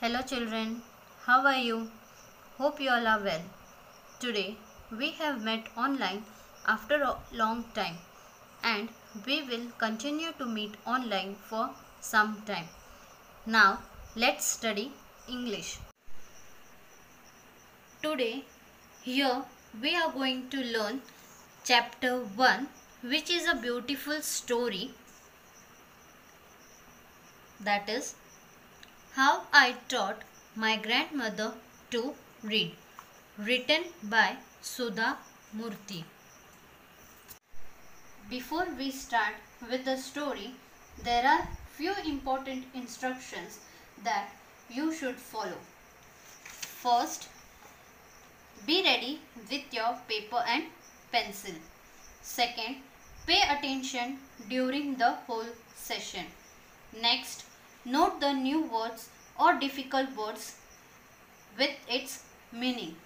Hello children, how are you? Hope you all are well. Today we have met online after a long time and we will continue to meet online for some time. Now let's study English. Today here we are going to learn chapter 1 which is a beautiful story that is how I taught my grandmother to read, written by Sudha Murthy. Before we start with the story, there are few important instructions that you should follow. First, be ready with your paper and pencil. Second, pay attention during the whole session. Next, Note the new words or difficult words with its meaning.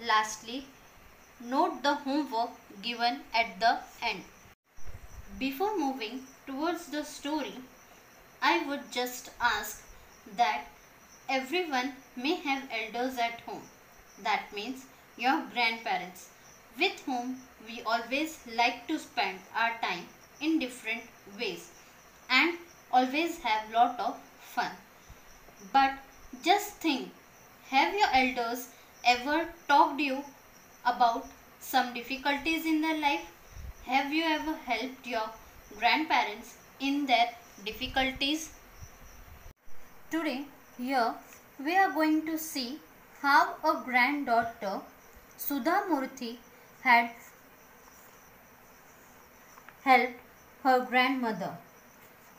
Lastly, note the homework given at the end. Before moving towards the story, I would just ask that everyone may have elders at home. That means your grandparents with whom we always like to spend our time in different ways and always have lot of fun. But just think, have your elders ever talked you about some difficulties in their life? Have you ever helped your grandparents in their difficulties? Today, here we are going to see how a granddaughter, Sudha Murthy, had helped her grandmother.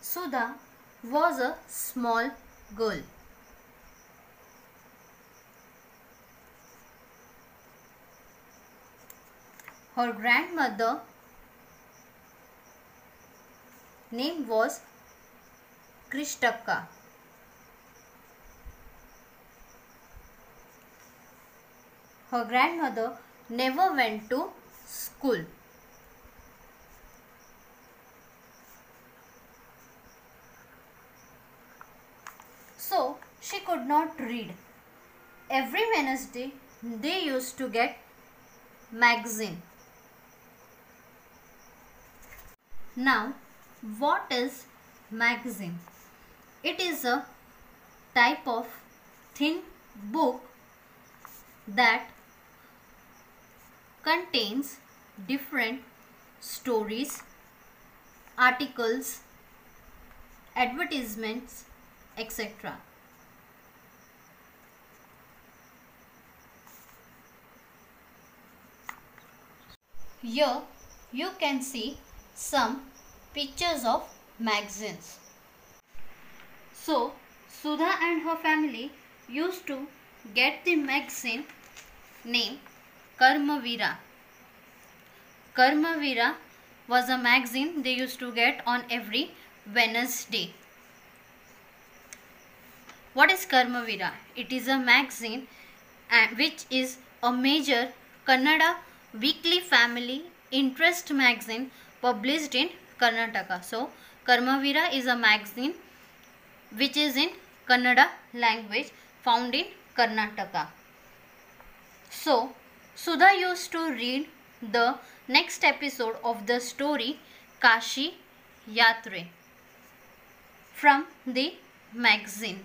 Sudha was a small girl. Her grandmother name was Krishtaka. Her grandmother never went to school. So she could not read. Every Wednesday they used to get magazine. Now what is magazine? It is a type of thin book that contains different stories, articles, advertisements, etc. Here you can see some pictures of magazines. So Sudha and her family used to get the magazine named Karmavira. Karmavira was a magazine they used to get on every Wednesday. What is Karmavira? It is a magazine uh, which is a major Kannada weekly family interest magazine published in Karnataka. So, Karmavira is a magazine which is in Kannada language found in Karnataka. So, Sudha used to read the next episode of the story Kashi Yatre from the magazine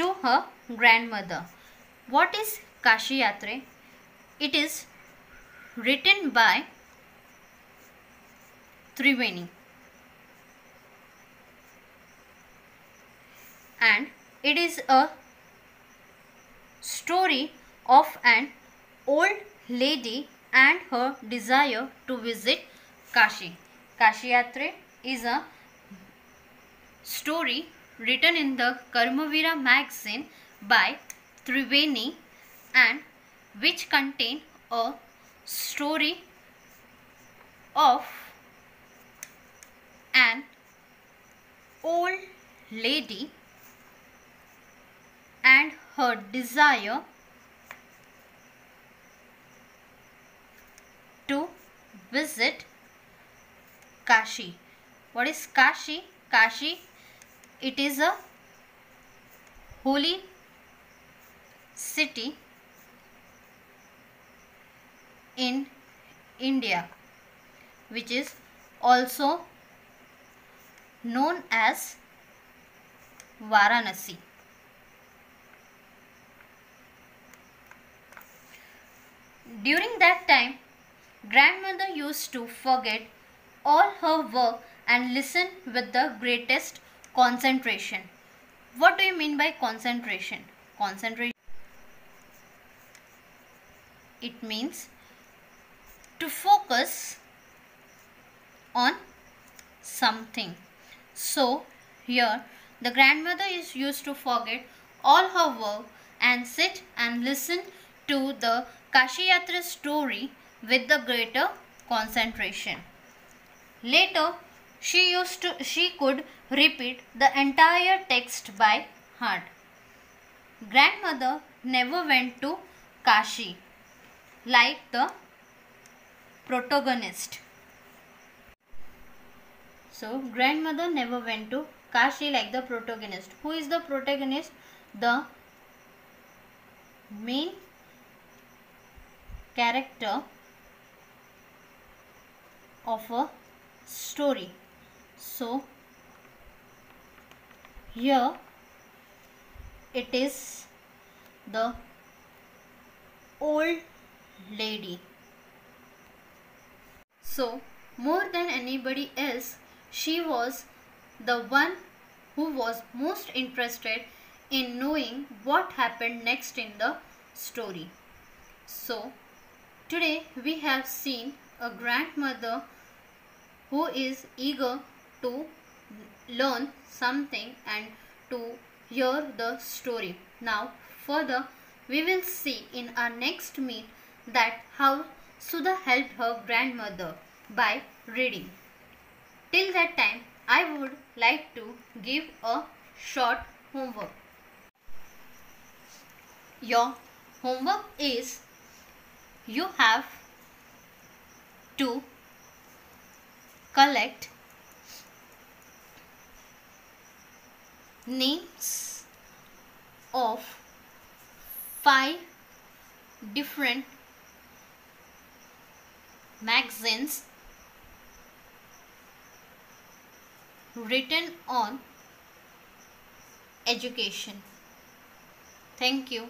to her grandmother. What is Kashi Yatre? It is written by Triveni and it is a story of an old lady and her desire to visit Kashi. Kashi Yatre is a story written in the Karmavira magazine by Triveni and which contain a story of an old lady and her desire to visit Kashi. What is Kashi? Kashi it is a holy city in India which is also known as Varanasi. During that time, grandmother used to forget all her work and listen with the greatest concentration. What do you mean by concentration? Concentration it means to focus on something. So here the grandmother is used to forget all her work and sit and listen to the Kashiyatra story with the greater concentration. Later, she used to she could repeat the entire text by heart. Grandmother never went to Kashi like the protagonist. So, grandmother never went to Kashi like the protagonist. Who is the protagonist? The main character of a story. So, here it is the old lady. So, more than anybody else, she was the one who was most interested in knowing what happened next in the story. So, today we have seen a grandmother who is eager to learn something and to hear the story. Now, further, we will see in our next meet that how Sudha helped her grandmother by reading. Till that time, I would like to give a short homework. Your homework is you have to collect names of five different magazines written on education. Thank you.